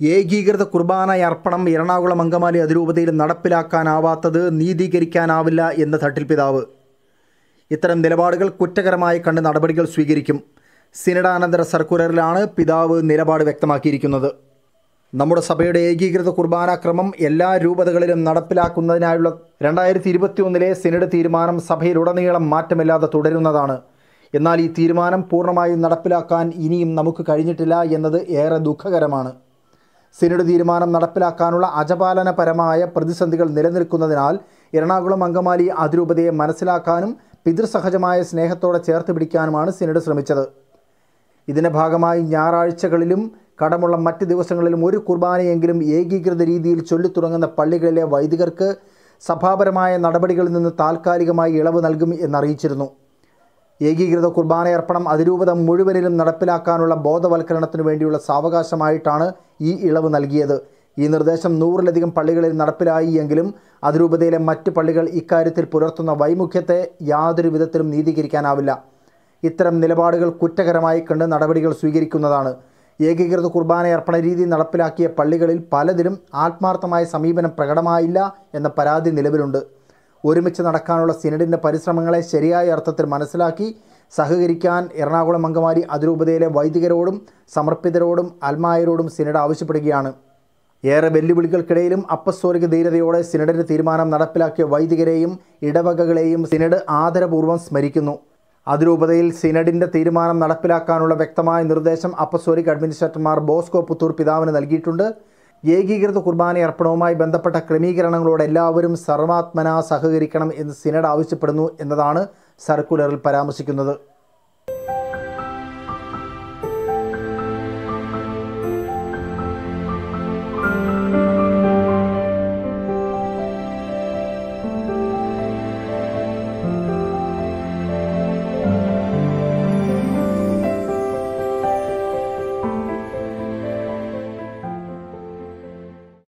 ഏകീകൃത കുർബാന അർപ്പണം എറണാകുളം അങ്കമാലി അതിരൂപതയിൽ നടപ്പിലാക്കാനാവാത്തത് നീതീകരിക്കാനാവില്ല എന്ന് തട്ടിൽ പിതാവ്. ഇത്തരം നിലപാടുകൾ കുറ്റകരമായി കണ്ട് നടപടികൾ സ്വീകരിക്കും. സിനഡാനന്തര സർക്കുലറിലാണ് പിതാവ് നിലപാട് വ്യക്തമാക്കിയിരിക്കുന്നത്. നമ്മുടെ സഭയുടെ ഏകീകൃത കുർബാനാക്രമം എല്ലാ രൂപതകളിലും നടപ്പിലാക്കുന്നതിനായുള്ള രണ്ടായിരത്തി ഇരുപത്തിയൊന്നിലെ സിനഡ് തീരുമാനം സഭയിലുടനീളം മാറ്റമില്ലാതെ തുടരുന്നതാണ്. എന്നാൽ ഈ തീരുമാനം പൂർണമായും നടപ്പിലാക്കാൻ ഇനിയും നമുക്ക് കഴിഞ്ഞിട്ടില്ല എന്നത് ഏറെ ദുഃഖകരമാണ്. സിനഡ് തീരുമാനം നടപ്പിലാക്കാനുള്ള അജപാലനപരമായ പ്രതിസന്ധികൾ നിലനിൽക്കുന്നതിനാൽ എറണാകുളം അങ്കമാലി അതിരൂപതയെ മനസ്സിലാക്കാനും പിതൃസഹജമായ സ്നേഹത്തോടെ ചേർത്ത് പിടിക്കാനുമാണ് സിനഡ് ശ്രമിച്ചത്. ഇതിന്റെ ഭാഗമായി ഞായറാഴ്ചകളിലും കടമുള്ള മറ്റ് ദിവസങ്ങളിലും ഒരു കുർബാനയെങ്കിലും ഏകീകൃത രീതിയിൽ ചൊല്ലിത്തുടങ്ങുന്ന പള്ളികളിലെ വൈദികർക്ക് സഭാപരമായ നടപടികളിൽ നിന്ന് താൽക്കാലികമായി ഇളവ് നൽകും എന്നറിയിച്ചിരുന്നു. ഏകീകൃത കുർബാനയർപ്പണം അതിരൂപത മുഴുവനിലും നടപ്പിലാക്കാനുള്ള ബോധവൽക്കരണത്തിനു വേണ്ടിയുള്ള സാവകാശമായിട്ടാണ് ഈ ഇളവ് നൽകിയത്. ഈ നിർദ്ദേശം നൂറിലധികം പള്ളികളിൽ നടപ്പിലായി എങ്കിലും അതിരൂപതയിലെ മറ്റ് പള്ളികൾ ഇക്കാര്യത്തിൽ പുലർത്തുന്ന വൈമുഖ്യത്തെ യാതൊരു വിധത്തിലും നീതീകരിക്കാനാവില്ല. ഇത്തരം നിലപാടുകൾ കുറ്റകരമായി കണ്ട് നടപടികൾ സ്വീകരിക്കുന്നതാണ്. ഏകീകൃത കുർബാനയർപ്പണ രീതി നടപ്പിലാക്കിയ പള്ളികളിൽ പലതിലും ആത്മാർത്ഥമായ സമീപനം പ്രകടമായില്ല എന്ന പരാതി നിലവിലുണ്ട്. ഒരുമിച്ച് നടക്കാനുള്ള സിനഡിന്റെ പരിശ്രമങ്ങളെ ശരിയായ അർത്ഥത്തിൽ മനസ്സിലാക്കി സഹകരിക്കാൻ എറണാകുളം അങ്കമാരി അതിരൂപതയിലെ വൈദികരോടും സമർപ്പിതരോടും അൽമായരോടും സിനഡ് ആവശ്യപ്പെടുകയാണ്. ഏറെ വെല്ലുവിളികൾക്കിടയിലും അപ്പസ്തോലിക ധീരതയോടെ സിനഡിന്റെ തീരുമാനം നടപ്പിലാക്കിയ വൈദികരെയും ഇടവകകളെയും സിനഡ് ആദരപൂർവം സ്മരിക്കുന്നു. അതിരൂപതയിൽ സിനഡിന്റെ തീരുമാനം നടപ്പിലാക്കാനുള്ള വ്യക്തമായ നിർദ്ദേശം അപ്പസ്തോലിക് അഡ്മിനിസ്ട്രേറ്റർമാർ ബോസ്കോ പുത്തൂർ പിതാവിന് നൽകിയിട്ടുണ്ട്. ഏകീകൃത കുർബാന അർപ്പണവുമായി ബന്ധപ്പെട്ട ക്രമീകരണങ്ങളോട് എല്ലാവരും സർവാത്മന സഹകരിക്കണം എന്ന് സിനഡ് ആവശ്യപ്പെടുന്നു എന്നതാണ് സർക്കുലറിൽ പരാമർശിക്കുന്നത്.